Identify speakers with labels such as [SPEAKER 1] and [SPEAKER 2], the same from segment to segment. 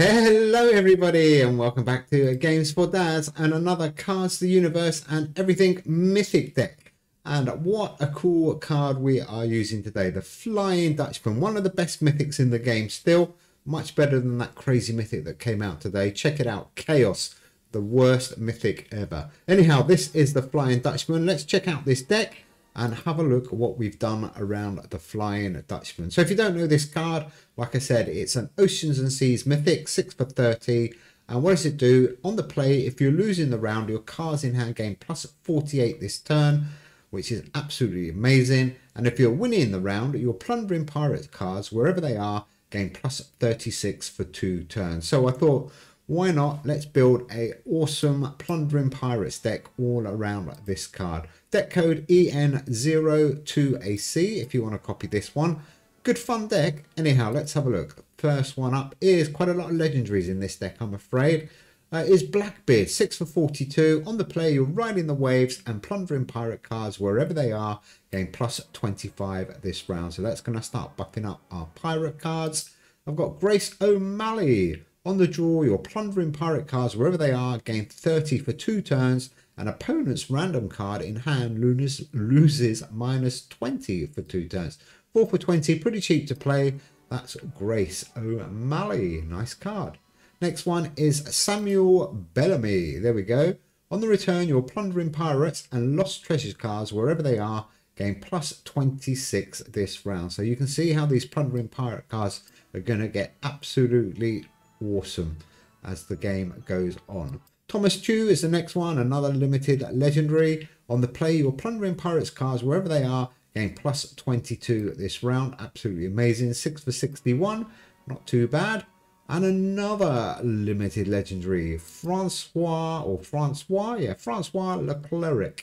[SPEAKER 1] Hello, everybody, and welcome back to Games for Dads and another Cards to the Universe and Everything Mythic deck. And what a cool card we are using today the Flying Dutchman, one of the best mythics in the game, still much better than that crazy mythic that came out today. Check it out Chaos, the worst mythic ever. Anyhow, this is the Flying Dutchman. Let's check out this deck and have a look at what we've done around the Flying Dutchman. So if you don't know this card, like I said, it's an Oceans and Seas Mythic, 6 for 30. And what does it do? On the play, if you're losing the round, your cards in hand gain plus 48 this turn, which is absolutely amazing. And if you're winning the round, your Plundering Pirates cards, wherever they are, gain plus 36 for two turns. So I thought, why not? Let's build a awesome Plundering Pirates deck all around this card. Deck code EN02AC if you want to copy this one. Good fun deck. Anyhow, let's have a look. First one up is quite a lot of legendaries in this deck, I'm afraid. Uh, is Blackbeard, 6 for 42. On the play, you're riding the waves and plundering pirate cards wherever they are, gain plus 25 this round. So that's going to start buffing up our pirate cards. I've got Grace O'Malley. On the draw, you're plundering pirate cards wherever they are, gain 30 for two turns an opponent's random card in hand loses, loses minus 20 for two turns. 4 for 20, pretty cheap to play. That's Grace O'Malley. Nice card. Next one is Samuel Bellamy. There we go. On the return, you're plundering pirates and lost treasures cards wherever they are. Gain plus 26 this round. So you can see how these plundering pirate cards are going to get absolutely awesome as the game goes on. Thomas Tew is the next one, another limited legendary. On the play, you're plundering pirates cars wherever they are, gain plus 22 this round. Absolutely amazing. 6 for 61, not too bad. And another limited legendary, Francois, or Francois, yeah, Francois Leclerc.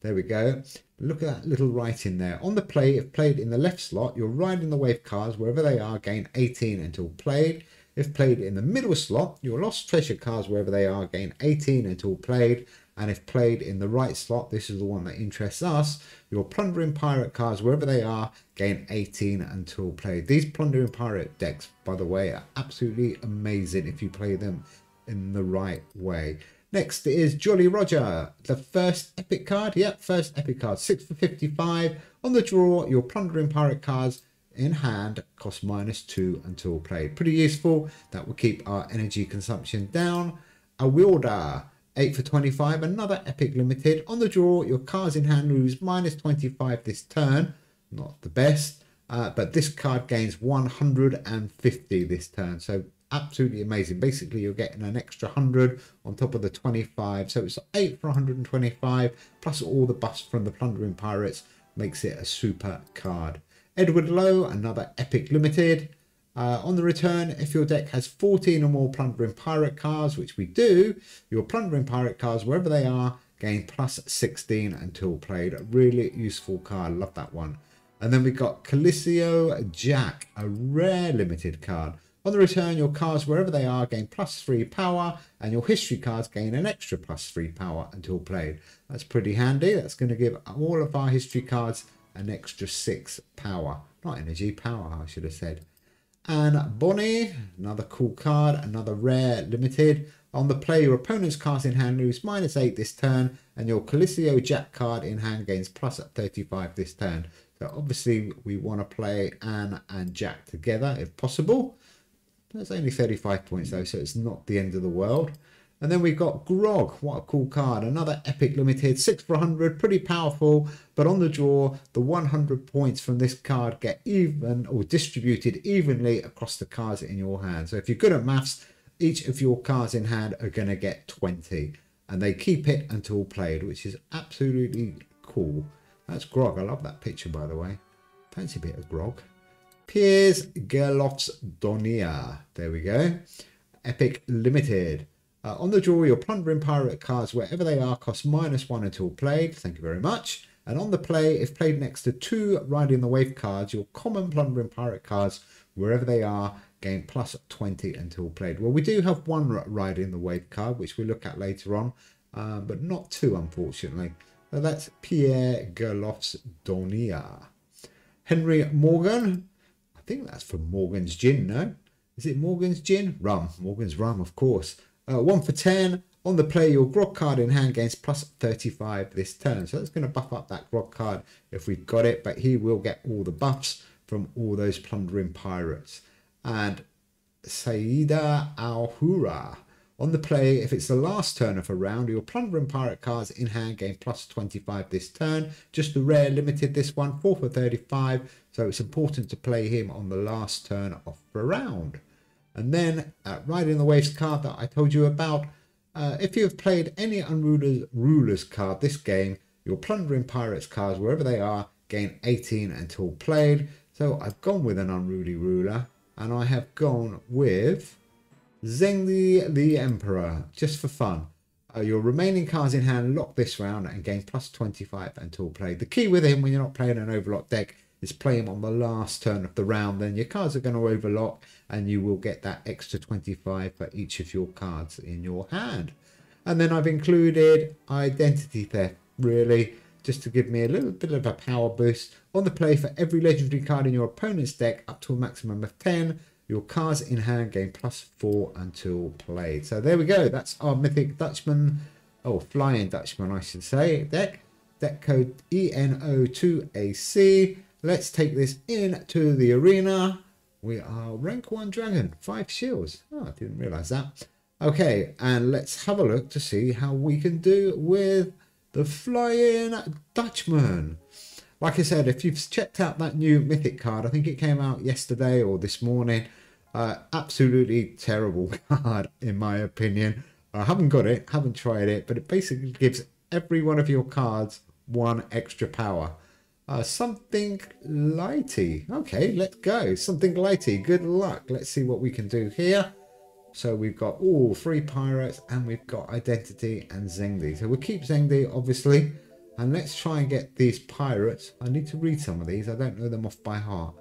[SPEAKER 1] There we go. Look at that little writing there. On the play, if played in the left slot, you're riding the wave cars wherever they are, gain 18 until played. If played in the middle slot, your lost treasure cards, wherever they are, gain 18 until played. And if played in the right slot, this is the one that interests us, your plundering pirate cards, wherever they are, gain 18 until played. These plundering pirate decks, by the way, are absolutely amazing if you play them in the right way. Next is Jolly Roger, the first epic card. Yep, first epic card, 6 for 55. On the draw, your plundering pirate cards in hand cost minus two until played. Pretty useful. That will keep our energy consumption down. Awilda, 8 for 25. Another epic limited. On the draw, your cards in hand lose minus 25 this turn. Not the best. Uh, but this card gains 150 this turn. So absolutely amazing. Basically, you're getting an extra 100 on top of the 25. So it's 8 for 125 plus all the buffs from the Plundering Pirates makes it a super card. Edward Low, another Epic Limited. Uh, on the return, if your deck has 14 or more Plundering Pirate cards, which we do, your Plundering Pirate cards, wherever they are, gain plus 16 until played. A really useful card. Love that one. And then we've got Calisio Jack, a rare limited card. On the return, your cards, wherever they are, gain plus 3 power, and your history cards gain an extra plus 3 power until played. That's pretty handy. That's going to give all of our history cards an extra six power. Not energy, power, I should have said. And Bonny, another cool card, another rare limited. On the play, your opponent's cards in hand lose minus 8 this turn, and your Calisio Jack card in hand gains plus at 35 this turn. So obviously, we want to play Anne and Jack together if possible. That's only 35 points though, so it's not the end of the world. And then we've got Grog. What a cool card. Another epic limited. 6 for 100. Pretty powerful. But on the draw, the 100 points from this card get even or distributed evenly across the cards in your hand. So if you're good at maths, each of your cards in hand are going to get 20. And they keep it until played, which is absolutely cool. That's Grog. I love that picture, by the way. Fancy bit of Grog. Piers Gerlofs Donia. There we go. Epic Limited. Uh, on the draw, your plundering pirate cards, wherever they are, cost minus one until played. Thank you very much. And on the play, if played next to two riding the wave cards, your common plundering pirate cards, wherever they are, gain plus 20 until played. Well, we do have one riding the wave card, which we'll look at later on, uh, but not two, unfortunately. So that's Pierre Gerlofs Donia. Henry Morgan. I think that's from Morgan's Gin, no? Is it Morgan's Gin? Rum. Morgan's Rum, of course. Uh, one for 10. On the play, your grog card in hand gains plus 35 this turn. So that's going to buff up that grog card if we've got it. But he will get all the buffs from all those plundering pirates. And Saida Al-Hurra. On the play, if it's the last turn of a round, your plundering pirate cards in hand gain plus 25 this turn. Just the rare limited this one, 4 for 35. So it's important to play him on the last turn of the round. And then, uh, Riding the Waves card that I told you about. Uh, if you have played any Unruly Rulers card this game, your Plundering Pirates cards, wherever they are, gain 18 until played. So I've gone with an Unruly Ruler, and I have gone with Zeng Zengli the Emperor, just for fun. Uh, your remaining cards in hand lock this round and gain plus 25 until played. The key with him when you're not playing an overlock deck is play him on the last turn of the round. Then your cards are going to overlock and you will get that extra 25 for each of your cards in your hand. And then I've included Identity Theft, really, just to give me a little bit of a power boost. On the play for every legendary card in your opponent's deck up to a maximum of 10, your cards in hand gain plus four until played. So there we go. That's our Mythic Dutchman, oh, Flying Dutchman, I should say, deck. Deck code ENO2AC. Let's take this in to the arena. We are rank 1 dragon, 5 shields. Oh, I didn't realise that. Okay, and let's have a look to see how we can do with the Flying Dutchman. Like I said, if you've checked out that new Mythic card, I think it came out yesterday or this morning. Uh, absolutely terrible card, in my opinion. I haven't got it, haven't tried it, but it basically gives every one of your cards one extra power. Uh, something lighty. Okay, let's go. Something lighty. Good luck. Let's see what we can do here. So we've got all three pirates and we've got identity and Zengli. So we'll keep Zengli, obviously. And let's try and get these pirates. I need to read some of these. I don't know them off by heart.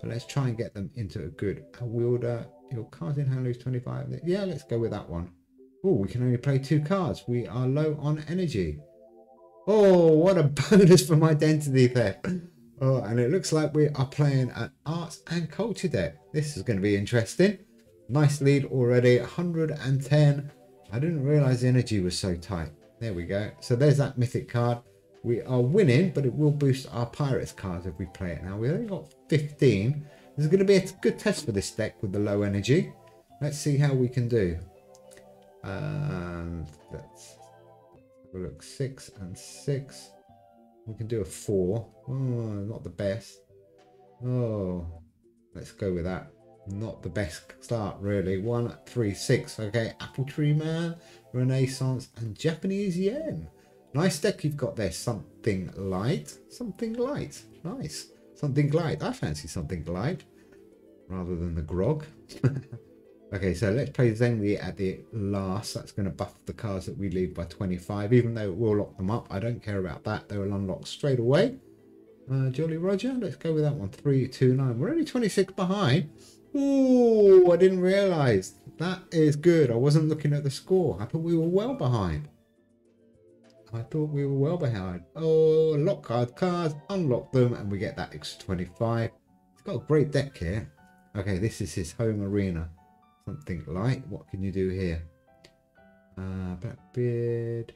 [SPEAKER 1] But let's try and get them into a good wielder. Your cards in hand lose 25. Yeah, let's go with that one. Oh, we can only play two cards. We are low on energy. Oh, what a bonus from identity theft. Oh, and it looks like we are playing an arts and culture deck. This is going to be interesting. Nice lead already, 110. I didn't realize the energy was so tight. There we go. So there's that mythic card. We are winning, but it will boost our Pirates cards if we play it now. We've only got 15. This is going to be a good test for this deck with the low energy. Let's see how we can do. And let's look. Six and six. We can do a four. Oh, not the best. Oh, let's go with that. Not the best start, really. One, three, six. Okay, Apple Tree Man, Renaissance, and Japanese Yen. Nice deck you've got there. Something light. Something light. Nice. Something light. I fancy something light rather than the grog. okay, so let's play Zengli at the last. That's going to buff the cards that we leave by 25. Even though it will lock them up, I don't care about that. They will unlock straight away. Uh, Jolly Roger, let's go with that one. 3, 2, 9. We're only 26 behind. Oh, I didn't realise. That is good. I wasn't looking at the score. I thought we were well behind. I thought we were well behind. Oh, lock card cards, unlock them, and we get that extra 25. He's got a great deck here. Okay, this is his home arena. Something light. What can you do here? Uh, Blackbeard.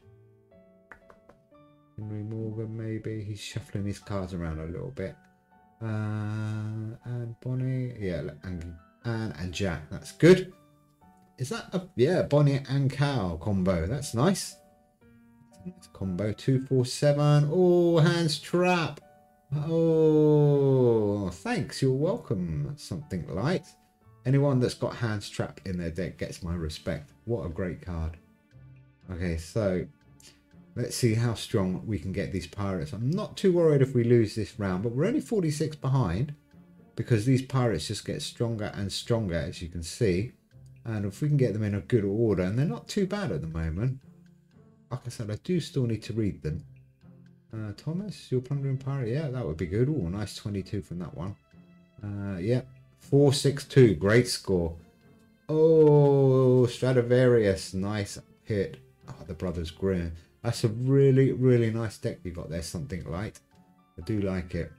[SPEAKER 1] Henry Morgan, maybe. He's shuffling his cards around a little bit. Uh, and Bonny. Yeah, and, and, and Jack. That's good. Is that a... Yeah, Bonny and Cow combo. That's nice. Combo 247. Oh, Hans Trapp. Oh, thanks. You're welcome. Something light. Anyone that's got Hans Trapp in their deck gets my respect. What a great card. Okay, so let's see how strong we can get these pirates. I'm not too worried if we lose this round, but we're only 46 behind because these pirates just get stronger and stronger, as you can see. And if we can get them in a good order, and they're not too bad at the moment, like I said, I do still need to read them. Uh, Thomas, your plundering pirate. Yeah, that would be good. Oh, nice 22 from that one. Uh, yeah, 462. Great score. Oh, Stradivarius. Nice hit. Oh, the Brothers Grimm. That's a really, really nice deck you got there. Something light. I do like it.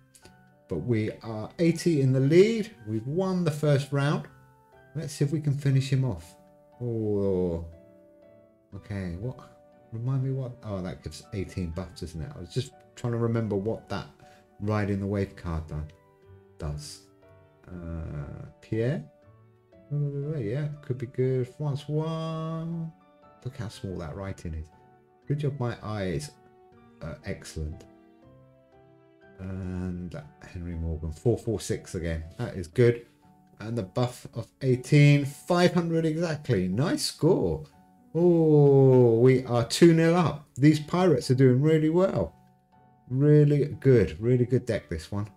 [SPEAKER 1] But we are 80 in the lead. We've won the first round. Let's see if we can finish him off. Oh, okay. What? Remind me what? Oh, that gives 18 buffs, doesn't it? I was just trying to remember what that riding the wave card does. Uh, Pierre? Yeah, could be good. Francois? Look how small that writing is. Good job, my eyes are excellent. And Henry Morgan, 446 again. That is good. And the buff of 18, 500 exactly. Nice score. Oh, we are 2 0 up. These pirates are doing really well. Really good. Really good deck, this one.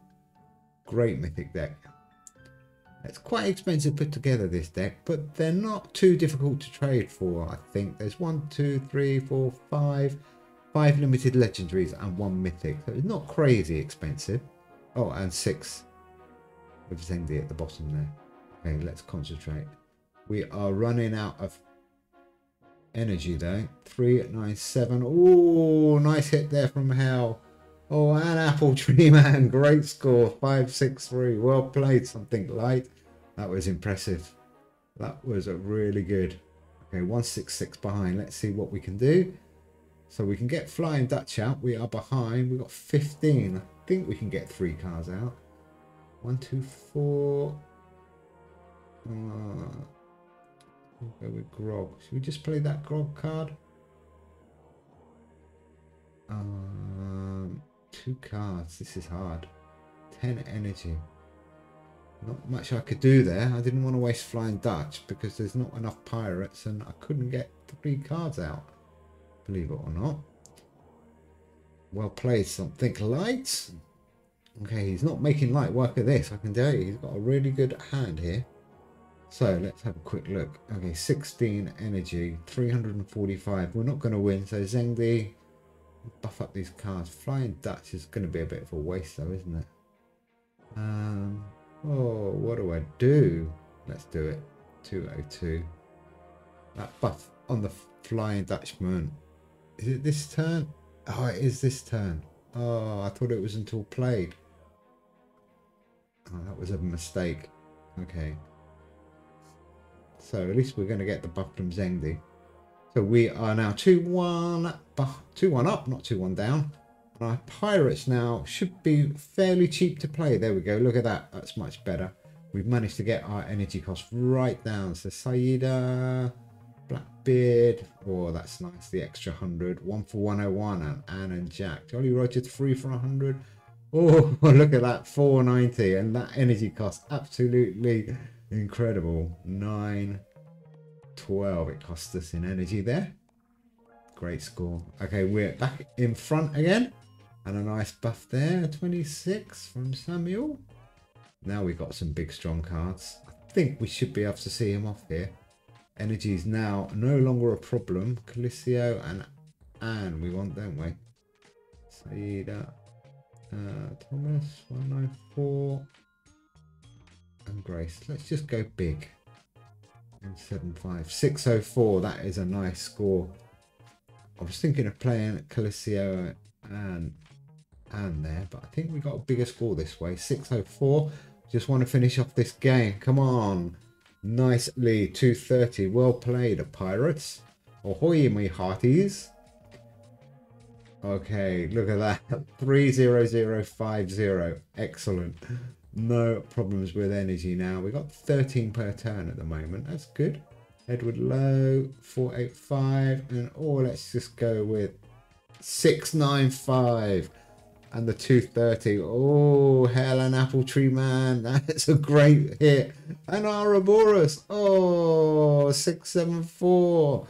[SPEAKER 1] Great mythic deck. It's quite expensive to put together this deck, but they're not too difficult to trade for, I think. There's one, two, three, four, five, five limited legendaries and one mythic. So it's not crazy expensive. Oh, and six with Zengdi at the bottom there. Okay, let's concentrate. We are running out of energy though. three 397. Oh, nice hit there from Hell. Oh, an Apple Tree Man, great score, 563. Well played, something light. That was impressive. That was a really good. Okay, 166 behind. Let's see what we can do. So we can get Flying Dutch out. We are behind. We've got 15. I think we can get three cars out. One, two, four. Uh, we'll go with Grog. Should we just play that Grog card? Um, Two cards. This is hard. Ten energy. Not much I could do there. I didn't want to waste Flying Dutch because there's not enough pirates and I couldn't get three cards out. Believe it or not. Well played, something light. Okay, he's not making light work of this, I can tell you. He's got a really good hand here. So let's have a quick look. Okay, 16 energy, 345. We're not going to win. So Zengdi, buff up these cards. Flying Dutch is going to be a bit of a waste though, isn't it? Um, oh, what do I do? Let's do it. 202. That buff on the Flying Dutchman. Is it this turn? Oh, it is this turn. Oh, I thought it was until played. Oh, that was a mistake. Okay. So at least we're going to get the buff from Zengdi. So we are now 2-1 2-1 up, not 2-1 down. our pirates now should be fairly cheap to play. There we go. Look at that. That's much better. We've managed to get our energy cost right down. So Saida, Blackbeard. Oh, that's nice. The extra 100. One for 101 and Anne and Jack. Jolly Roger, three for 100. Oh, look at that. 490. And that energy cost absolutely incredible. Nine 12 it cost us in energy there. Great score. Okay, we're back in front again. And a nice buff there. 26 from Samuel. Now we've got some big strong cards. I think we should be able to see him off here. Energy is now no longer a problem. Calicio and Anne we want, don't we? Saida. Uh, Thomas, 194. And Grace. Let's just go big. 175. 604, that is a nice score. I was thinking of playing Calicio and and there, but I think we got a bigger score this way. 604. Just want to finish off this game. Come on. Nice lead. 230. Well played, Pirates. Ahoy, my hearties. Okay, look at that. 30050. Excellent. No problems with energy now. We've got 13 per turn at the moment. That's good. Edward Low, 485. And oh, let's just go with 695 and the 230. Oh, hell, an apple tree man. That's a great hit. And Ouroboros. Oh, 674.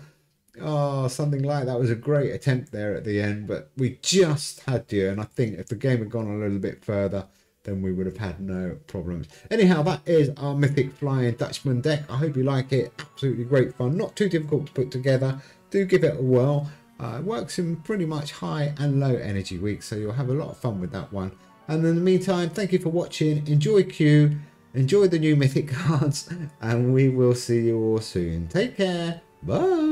[SPEAKER 1] Oh, something like that was a great attempt there at the end, but we just had to. And I think if the game had gone a little bit further, then we would have had no problems. Anyhow, that is our Mythic Flying Dutchman deck. I hope you like it. Absolutely great fun. Not too difficult to put together. Do give it a whirl. Uh, it works in pretty much high and low energy weeks, so you'll have a lot of fun with that one. And in the meantime, thank you for watching. Enjoy CUE. Enjoy the new Mythic cards. And we will see you all soon. Take care. Bye.